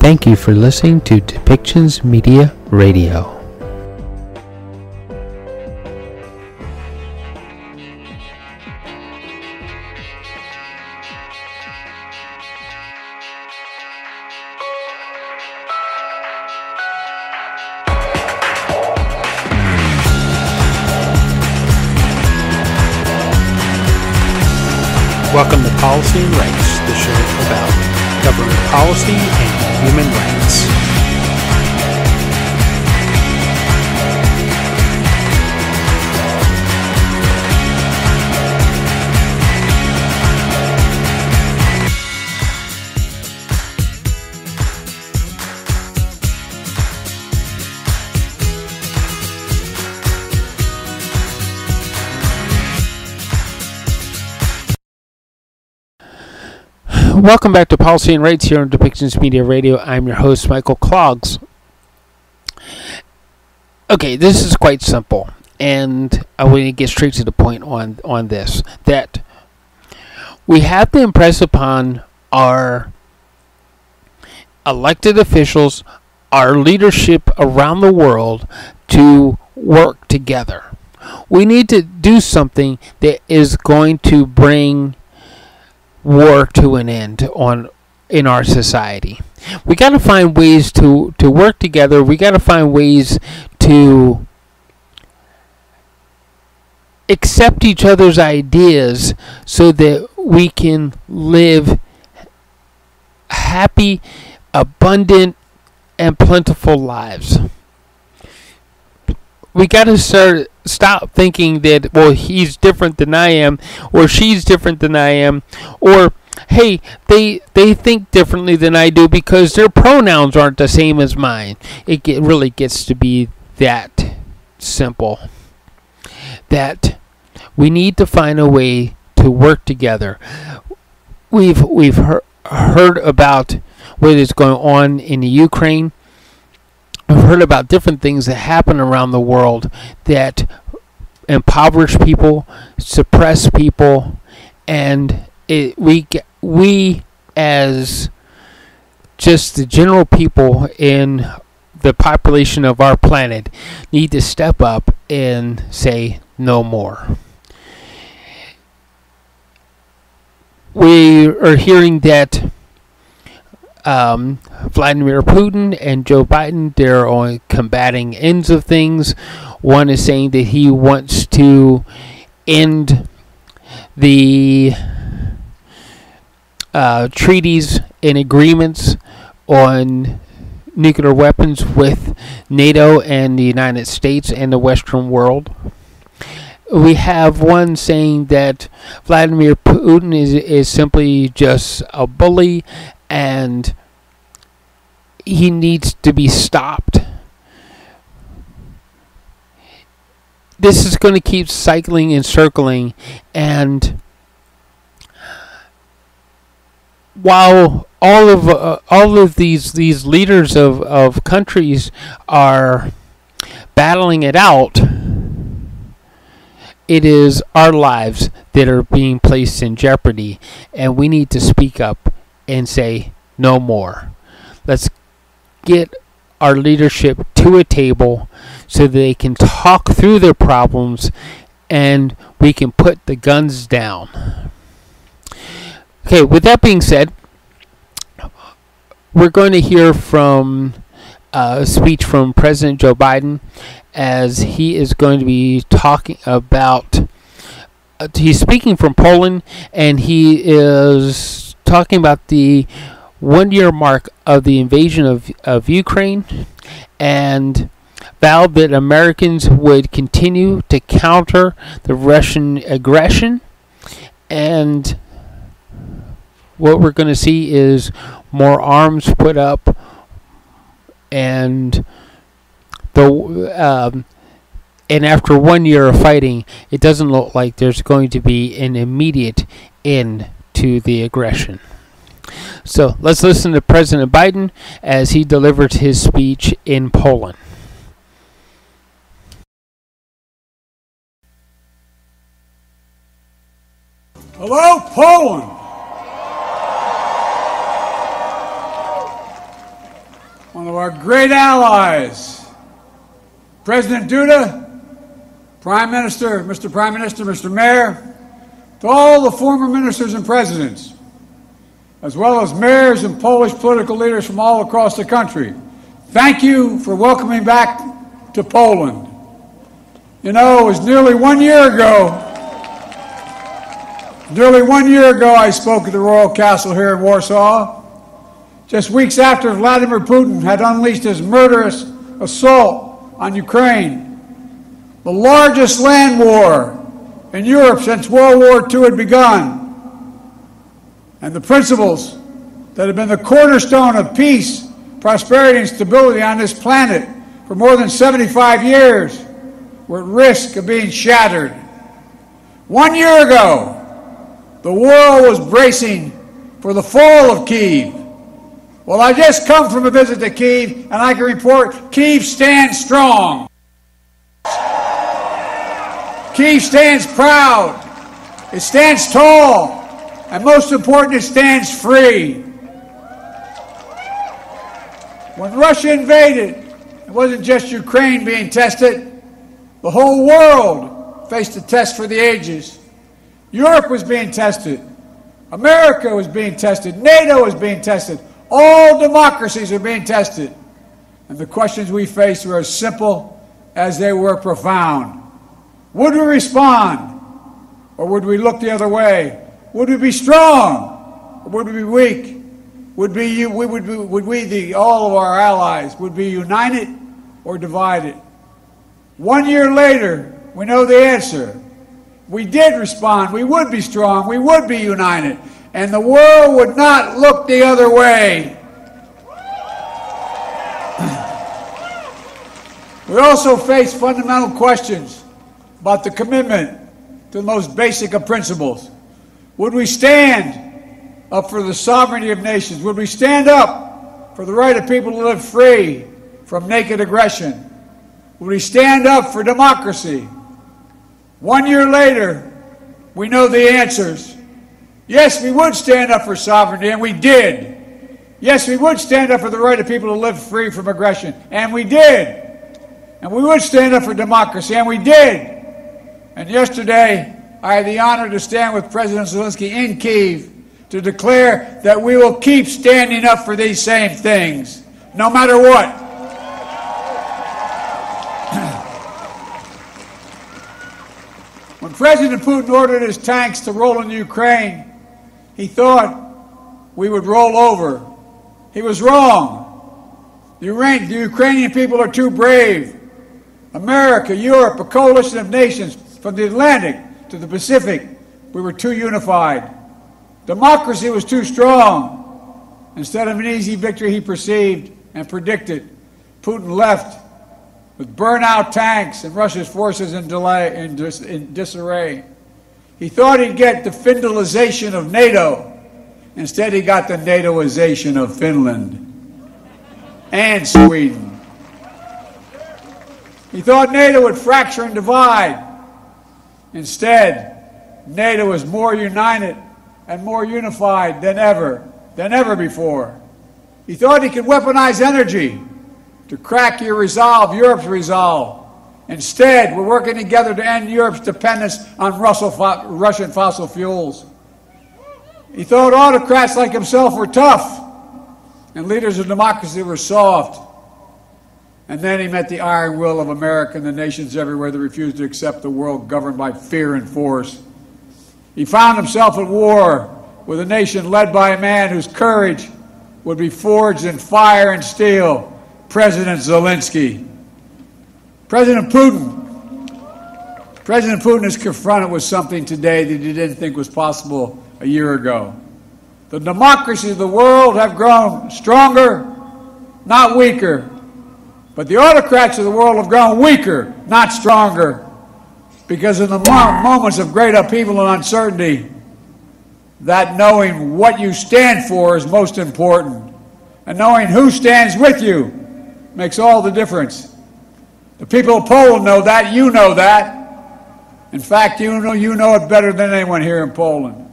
Thank you for listening to Depictions Media Radio. Welcome back to Policy and Rights here on Depictions Media Radio. I'm your host, Michael Clogs. Okay, this is quite simple, and I want to get straight to the point on, on this. That we have to impress upon our elected officials, our leadership around the world to work together. We need to do something that is going to bring war to an end on in our society. We got to find ways to to work together. We got to find ways to accept each other's ideas so that we can live happy, abundant, and plentiful lives. We got to start stop thinking that well he's different than I am or she's different than I am or hey they they think differently than I do because their pronouns aren't the same as mine. It get, really gets to be that simple. That we need to find a way to work together. We've we've heard, heard about what is going on in the Ukraine I've heard about different things that happen around the world that impoverish people, suppress people, and it, we we as just the general people in the population of our planet need to step up and say no more. We are hearing that um, Vladimir Putin and Joe Biden, they're on combating ends of things. One is saying that he wants to end the uh, treaties and agreements on nuclear weapons with NATO and the United States and the Western world. We have one saying that Vladimir Putin is, is simply just a bully and he needs to be stopped. This is going to keep cycling and circling, and while all of uh, all of these these leaders of, of countries are battling it out, it is our lives that are being placed in jeopardy, and we need to speak up and say no more. Let's get our leadership to a table so they can talk through their problems and we can put the guns down. Okay, with that being said, we're going to hear from a speech from President Joe Biden as he is going to be talking about. Uh, he's speaking from Poland and he is talking about the one year mark of the invasion of, of Ukraine and vowed that Americans would continue to counter the Russian aggression. And what we're going to see is more arms put up and the um, and after one year of fighting, it doesn't look like there's going to be an immediate end to the aggression. So let's listen to President Biden as he delivered his speech in Poland. Hello, Poland! One of our great allies, President Duda, Prime Minister, Mr. Prime Minister, Mr. Mayor, to all the former ministers and presidents, as well as mayors and Polish political leaders from all across the country. Thank you for welcoming back to Poland. You know, it was nearly one year ago. Nearly one year ago, I spoke at the Royal Castle here in Warsaw, just weeks after Vladimir Putin had unleashed his murderous assault on Ukraine, the largest land war in Europe since World War II had begun. And the principles that have been the cornerstone of peace, prosperity, and stability on this planet for more than 75 years were at risk of being shattered. One year ago, the world was bracing for the fall of Kiev. Well, I just come from a visit to Kiev, and I can report Kiev stands strong. Kiev stands proud. It stands tall. And most important, it stands free. When Russia invaded, it wasn't just Ukraine being tested, the whole world faced a test for the ages. Europe was being tested. America was being tested. NATO was being tested. All democracies are being tested. And the questions we faced were as simple as they were profound. Would we respond? Or would we look the other way? Would we be strong? Or would we be weak? Would, be, we, would, be, would we, the, all of our allies, would be united or divided? One year later, we know the answer. We did respond. We would be strong. We would be united. And the world would not look the other way. we also face fundamental questions about the commitment to the most basic of principles. Would we stand up for the sovereignty of nations? Would we stand up for the right of people to live free from naked aggression? Would we stand up for democracy? One year later, we know the answers. Yes, we would stand up for sovereignty, and we did. Yes, we would stand up for the right of people to live free from aggression, and we did. And we would stand up for democracy, and we did. And yesterday, I had the honor to stand with President Zelensky in Kiev to declare that we will keep standing up for these same things, no matter what. when President Putin ordered his tanks to roll into Ukraine, he thought we would roll over. He was wrong. The, Ukrainian people are too brave. America, Europe, a coalition of nations from the Atlantic to the Pacific, we were too unified. Democracy was too strong. Instead of an easy victory he perceived and predicted, Putin left with burnout tanks and Russia's forces in, delay, in, dis, in disarray. He thought he'd get the Finlandization of NATO. Instead, he got the NATOization of Finland and Sweden. He thought NATO would fracture and divide. Instead, NATO is more united and more unified than ever, than ever before. He thought he could weaponize energy to crack your resolve, Europe's resolve. Instead, we're working together to end Europe's dependence on Russian fossil fuels. He thought autocrats like himself were tough and leaders of democracy were soft. And then he met the iron will of America and the nations everywhere that refused to accept the world governed by fear and force. He found himself at war with a nation led by a man whose courage would be forged in fire and steel, President Zelensky. President Putin. President Putin is confronted with something today that he didn't think was possible a year ago. The democracies of the world have grown stronger, not weaker. But the autocrats of the world have grown weaker, not stronger, because in the moments of great upheaval and uncertainty, that knowing what you stand for is most important. And knowing who stands with you makes all the difference. The people of Poland know that. You know that. In fact, you know, you know it better than anyone here in Poland.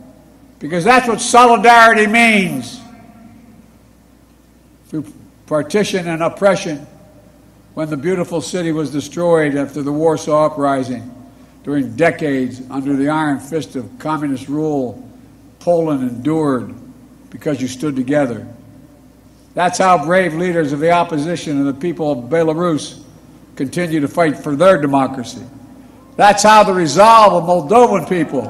Because that's what solidarity means. Through partition and oppression when the beautiful city was destroyed after the Warsaw Uprising. During decades under the iron fist of communist rule, Poland endured because you stood together. That's how brave leaders of the opposition and the people of Belarus continue to fight for their democracy. That's how the resolve of Moldovan people,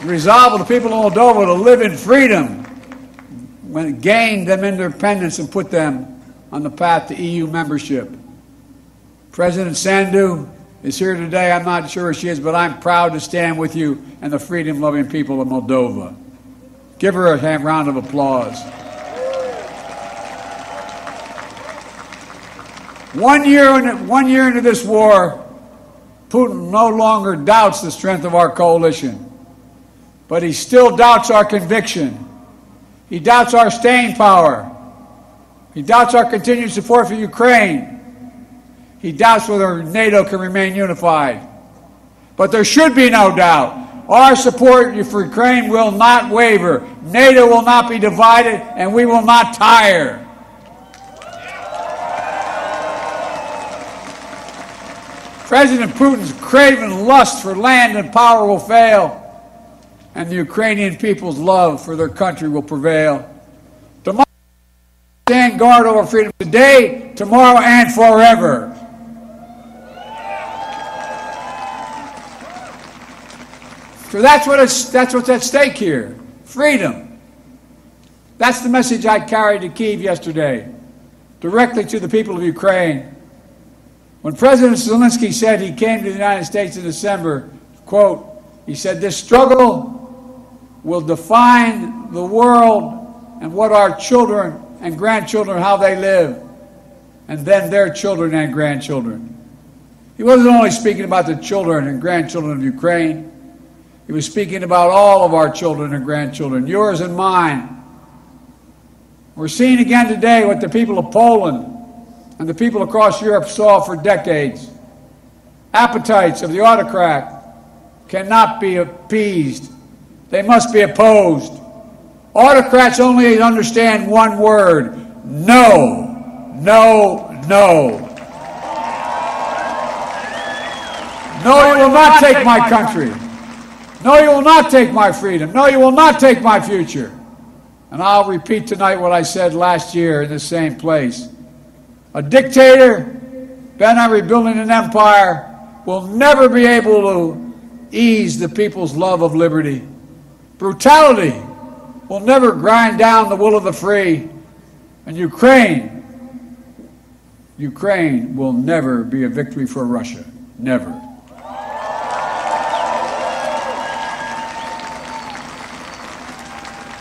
the resolve of the people of Moldova to live in freedom, when gained them independence and put them on the path to EU membership. President Sandu is here today. I'm not sure she is, but I'm proud to stand with you and the freedom loving people of Moldova. Give her a round of applause. One year, in, one year into this war, Putin no longer doubts the strength of our coalition, but he still doubts our conviction. He doubts our staying power. He doubts our continued support for Ukraine. He doubts whether NATO can remain unified. But there should be no doubt. Our support for Ukraine will not waver. NATO will not be divided, and we will not tire. President Putin's craven lust for land and power will fail, and the Ukrainian people's love for their country will prevail. Tomorrow, stand guard over freedom today, tomorrow, and forever. So that's what that's what's at stake here. Freedom. That's the message I carried to Kiev yesterday, directly to the people of Ukraine. When President Zelensky said he came to the United States in December, quote, he said, this struggle will define the world and what our children and grandchildren, how they live, and then their children and grandchildren. He wasn't only speaking about the children and grandchildren of Ukraine, he was speaking about all of our children and grandchildren, yours and mine. We're seeing again today what the people of Poland and the people across Europe saw for decades. Appetites of the autocrat cannot be appeased, they must be opposed. Autocrats only understand one word no, no, no. No, you will not take my country. No, you will not take my freedom. No, you will not take my future. And I'll repeat tonight what I said last year in the same place. A dictator bent on rebuilding an empire will never be able to ease the people's love of liberty. Brutality will never grind down the will of the free. And Ukraine, Ukraine will never be a victory for Russia. Never.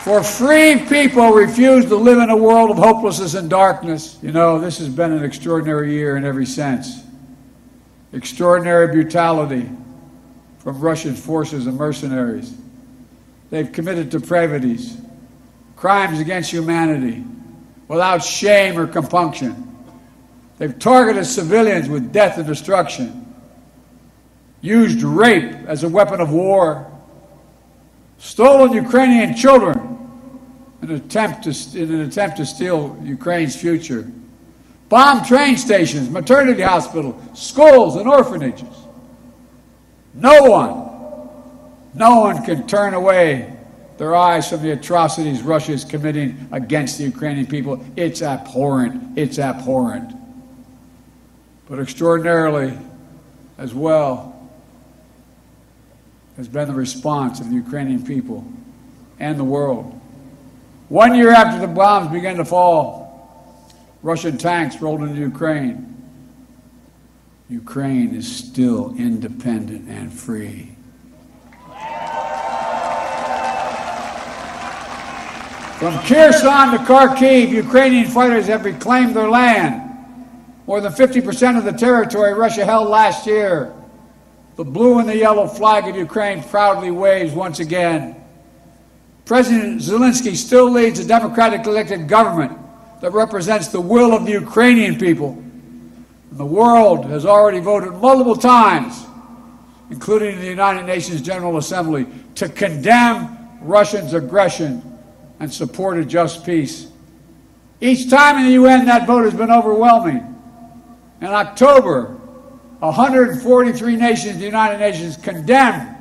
For free people refuse to live in a world of hopelessness and darkness. You know, this has been an extraordinary year in every sense. Extraordinary brutality from Russian forces and mercenaries. They've committed depravities, crimes against humanity, without shame or compunction. They've targeted civilians with death and destruction, used rape as a weapon of war, stolen Ukrainian children an attempt to, in an attempt to steal Ukraine's future. Bomb train stations, maternity hospitals, schools, and orphanages. No one, no one can turn away their eyes from the atrocities Russia is committing against the Ukrainian people. It's abhorrent. It's abhorrent. But extraordinarily, as well, has been the response of the Ukrainian people and the world. One year after the bombs began to fall, Russian tanks rolled into Ukraine. Ukraine is still independent and free. From Kherson to Kharkiv, Ukrainian fighters have reclaimed their land. More than 50% of the territory Russia held last year. The blue and the yellow flag of Ukraine proudly waves once again. President Zelensky still leads a democratically elected government that represents the will of the Ukrainian people. And the world has already voted multiple times, including the United Nations General Assembly, to condemn Russia's aggression and supported just peace. Each time in the UN, that vote has been overwhelming. In October, 143 nations, the United Nations, condemned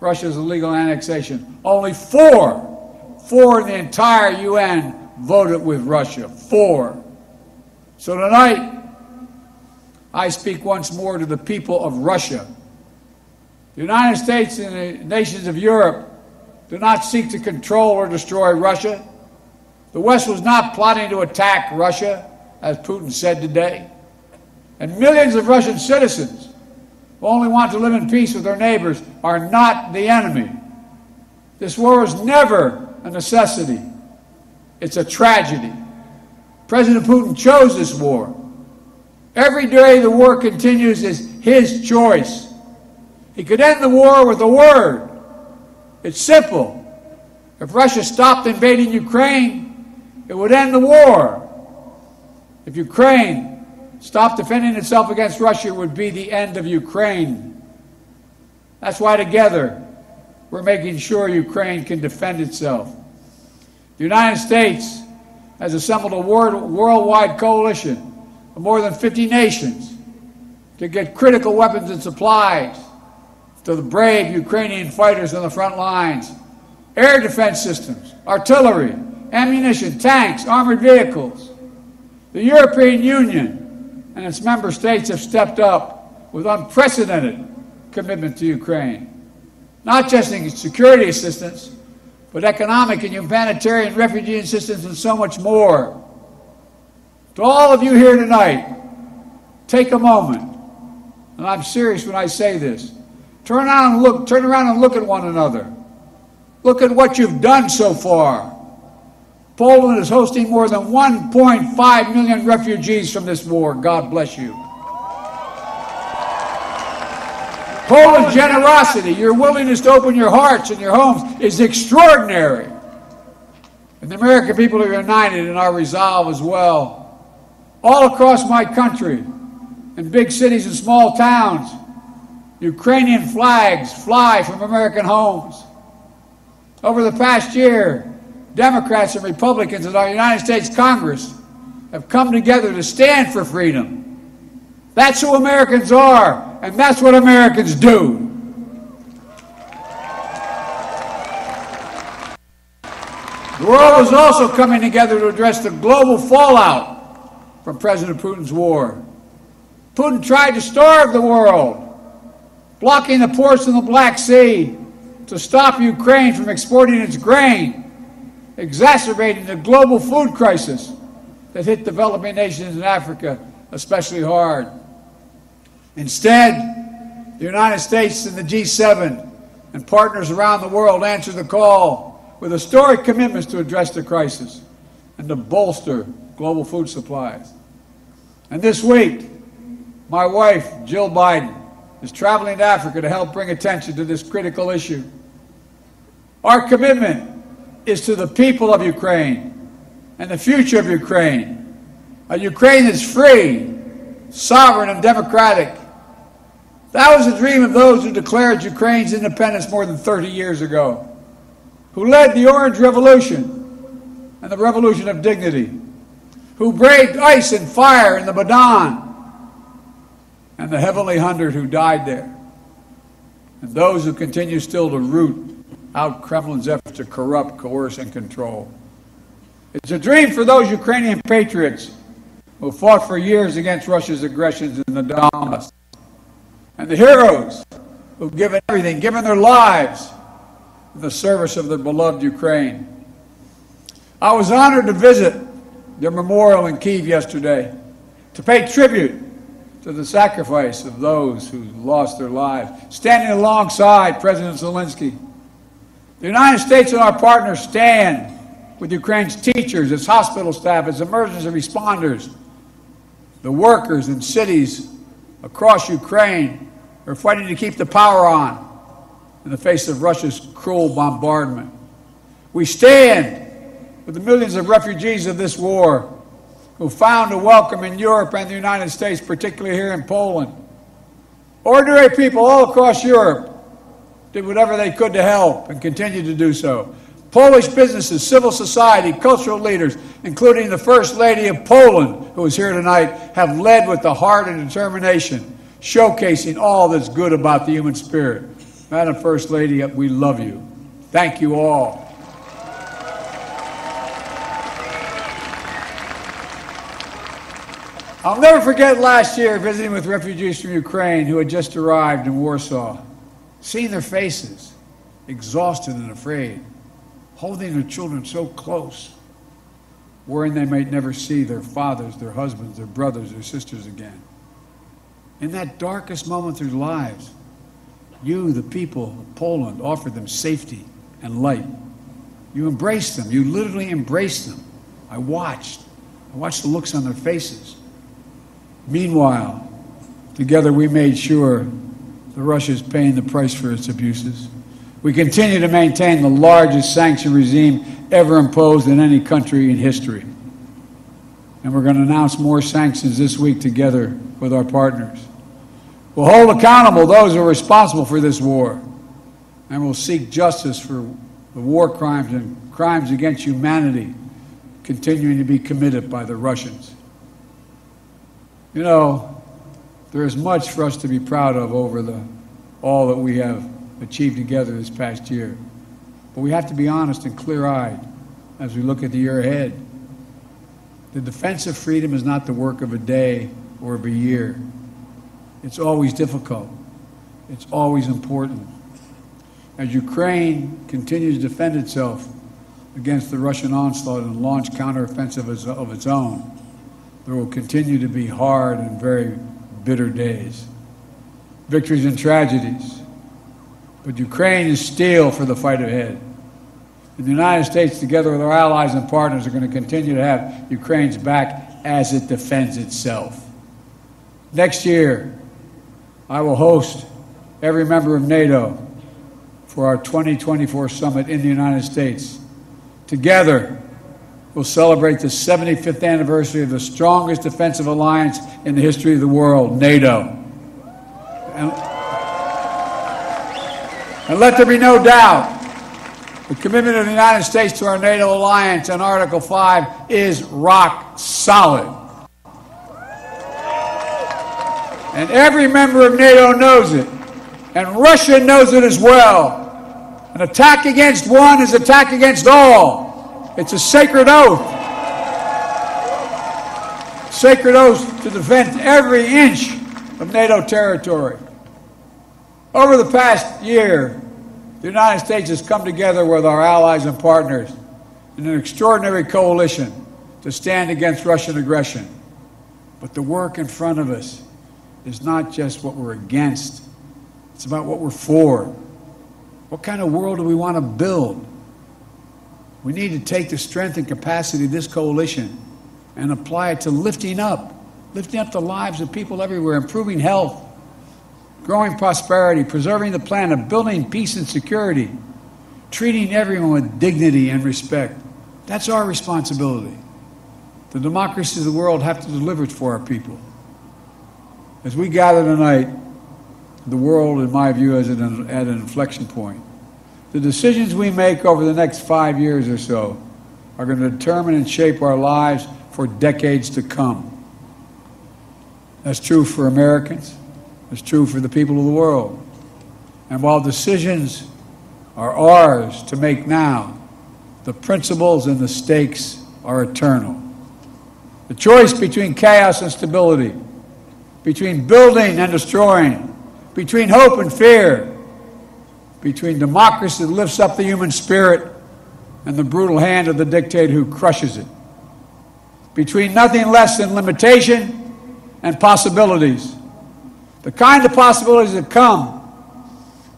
Russia's illegal annexation. Only four, four in the entire UN voted with Russia. Four. So tonight, I speak once more to the people of Russia. The United States and the nations of Europe do not seek to control or destroy Russia. The West was not plotting to attack Russia, as Putin said today. And millions of Russian citizens who only want to live in peace with their neighbors are not the enemy. This war is never a necessity, it's a tragedy. President Putin chose this war. Every day the war continues is his choice. He could end the war with a word. It's simple. If Russia stopped invading Ukraine, it would end the war. If Ukraine stopped defending itself against Russia, it would be the end of Ukraine. That's why together we're making sure Ukraine can defend itself. The United States has assembled a worldwide coalition of more than 50 nations to get critical weapons and supplies to the brave Ukrainian fighters on the front lines, air defense systems, artillery, ammunition, tanks, armored vehicles. The European Union and its member states have stepped up with unprecedented commitment to Ukraine, not just in security assistance, but economic and humanitarian refugee assistance and so much more. To all of you here tonight, take a moment, and I'm serious when I say this. Turn around and look, turn around and look at one another. Look at what you've done so far. Poland is hosting more than 1.5 million refugees from this war. God bless you. Poland's generosity, your willingness to open your hearts and your homes is extraordinary. And the American people are united in our resolve as well all across my country, in big cities and small towns, Ukrainian flags fly from American homes. Over the past year, Democrats and Republicans in our United States Congress have come together to stand for freedom. That's who Americans are, and that's what Americans do. The world is also coming together to address the global fallout from President Putin's war. Putin tried to starve the world, blocking the ports in the Black Sea to stop Ukraine from exporting its grain, exacerbating the global food crisis that hit developing nations in Africa especially hard. Instead, the United States and the G7 and partners around the world answered the call with historic commitments to address the crisis and to bolster global food supplies. And this week, my wife, Jill Biden, is traveling to Africa to help bring attention to this critical issue. Our commitment is to the people of Ukraine and the future of Ukraine. A Ukraine that's free, sovereign, and democratic. That was the dream of those who declared Ukraine's independence more than 30 years ago, who led the Orange Revolution and the Revolution of Dignity who braved ice and fire in the Maidan, and the heavenly hundred who died there, and those who continue still to root out Kremlin's efforts to corrupt, coerce, and control. It's a dream for those Ukrainian patriots who fought for years against Russia's aggressions in the Donbass, and the heroes who've given everything, given their lives in the service of their beloved Ukraine. I was honored to visit their memorial in Kiev yesterday to pay tribute to the sacrifice of those who lost their lives, standing alongside President Zelensky. The United States and our partners stand with Ukraine's teachers, its hospital staff, its emergency responders, the workers in cities across Ukraine who are fighting to keep the power on in the face of Russia's cruel bombardment. We stand with the millions of refugees of this war who found a welcome in Europe and the United States, particularly here in Poland. Ordinary people all across Europe did whatever they could to help and continue to do so. Polish businesses, civil society, cultural leaders, including the First Lady of Poland, who is here tonight, have led with the heart and determination, showcasing all that's good about the human spirit. Madam First Lady, we love you. Thank you all. I'll never forget last year visiting with refugees from Ukraine who had just arrived in Warsaw, seeing their faces, exhausted and afraid, holding their children so close, worrying they might never see their fathers, their husbands, their brothers, their sisters again. In that darkest moment of their lives, you, the people of Poland, offered them safety and light. You embraced them. You literally embraced them. I watched. I watched the looks on their faces. Meanwhile, together we made sure that Russia is paying the price for its abuses. We continue to maintain the largest sanction regime ever imposed in any country in history. And we're going to announce more sanctions this week together with our partners. We'll hold accountable those who are responsible for this war, and we'll seek justice for the war crimes and crimes against humanity continuing to be committed by the Russians. You know, there is much for us to be proud of over the, all that we have achieved together this past year. But we have to be honest and clear eyed as we look at the year ahead. The defense of freedom is not the work of a day or of a year. It's always difficult. It's always important. As Ukraine continues to defend itself against the Russian onslaught and launch counteroffensive of its own, there will continue to be hard and very bitter days, victories and tragedies. But Ukraine is steel for the fight ahead. And the United States, together with our allies and partners, are going to continue to have Ukraine's back as it defends itself. Next year, I will host every member of NATO for our 2024 summit in the United States. Together, will celebrate the 75th anniversary of the strongest defensive alliance in the history of the world, NATO. And, and let there be no doubt the commitment of the United States to our NATO alliance and Article 5 is rock solid. And every member of NATO knows it. And Russia knows it as well. An attack against one is attack against all. It's a sacred oath. Sacred oath to defend every inch of NATO territory. Over the past year, the United States has come together with our allies and partners in an extraordinary coalition to stand against Russian aggression. But the work in front of us is not just what we're against, it's about what we're for. What kind of world do we want to build? We need to take the strength and capacity of this coalition and apply it to lifting up, lifting up the lives of people everywhere, improving health, growing prosperity, preserving the planet, building peace and security, treating everyone with dignity and respect. That's our responsibility. The democracies of the world have to deliver it for our people. As we gather tonight, the world, in my view, is at an, at an inflection point. The decisions we make over the next five years or so are going to determine and shape our lives for decades to come. That's true for Americans. That's true for the people of the world. And while decisions are ours to make now, the principles and the stakes are eternal. The choice between chaos and stability, between building and destroying, between hope and fear, between democracy that lifts up the human spirit and the brutal hand of the dictator who crushes it, between nothing less than limitation and possibilities. The kind of possibilities that come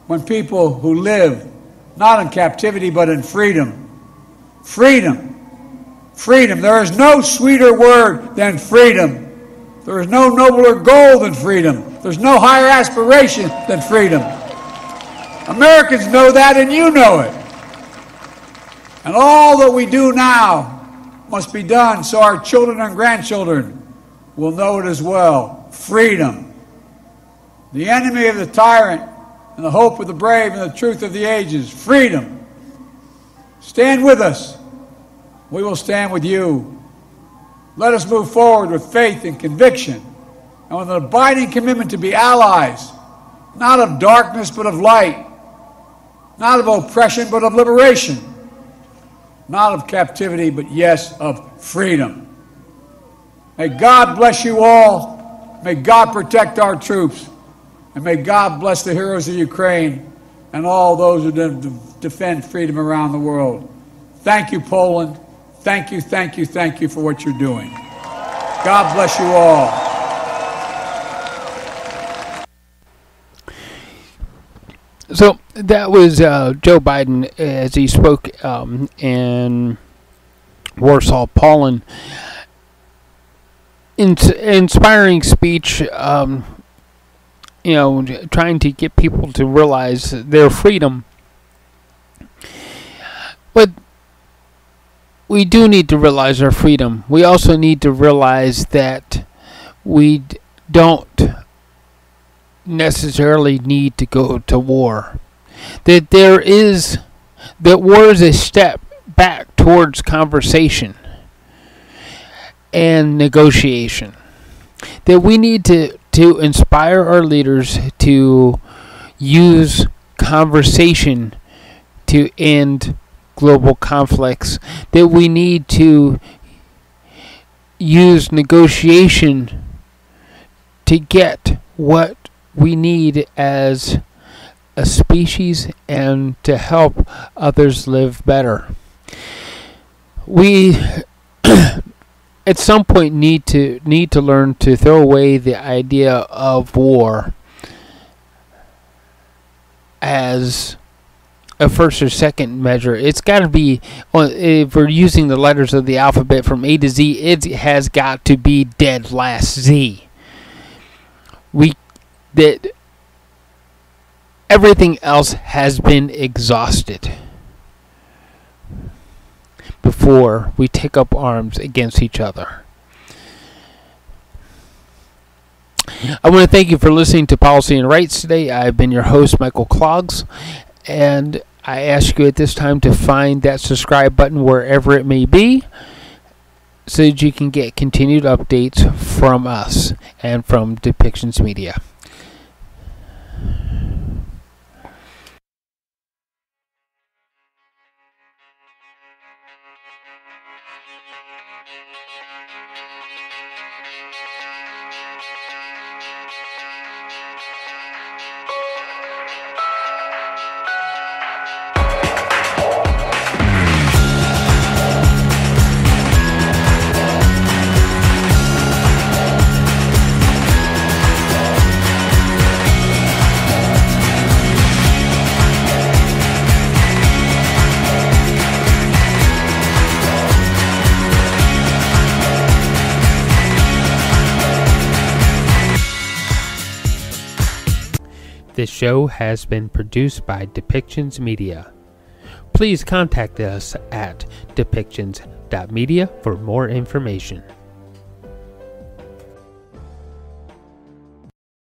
when people who live not in captivity but in freedom. Freedom. Freedom. There is no sweeter word than freedom. There is no nobler goal than freedom. There's no higher aspiration than freedom. Americans know that, and you know it. And all that we do now must be done so our children and grandchildren will know it as well. Freedom. The enemy of the tyrant and the hope of the brave and the truth of the ages. Freedom. Stand with us. We will stand with you. Let us move forward with faith and conviction and with an abiding commitment to be allies, not of darkness but of light, not of oppression but of liberation, not of captivity but, yes, of freedom. May God bless you all. May God protect our troops. And may God bless the heroes of Ukraine and all those who defend freedom around the world. Thank you, Poland. Thank you, thank you, thank you for what you're doing. God bless you all. So that was uh, Joe Biden as he spoke um, in Warsaw, Poland. In- inspiring speech. Um, you know, trying to get people to realize their freedom. But we do need to realize our freedom. We also need to realize that we don't necessarily need to go to war. That there is, that war is a step back towards conversation and negotiation. That we need to to inspire our leaders to use conversation to end global conflicts, that we need to use negotiation to get what we need as a species and to help others live better. We at some point need to need to learn to throw away the idea of war as a first or second measure. It's got to be if we're using the letters of the alphabet from A to Z, it has got to be dead last Z. We that everything else has been exhausted before we take up arms against each other. I want to thank you for listening to Policy and Rights today. I've been your host, Michael Clogs, and I ask you at this time to find that subscribe button wherever it may be so that you can get continued updates from us and from Depictions Media. Show has been produced by Depictions Media. Please contact us at depictions.media for more information.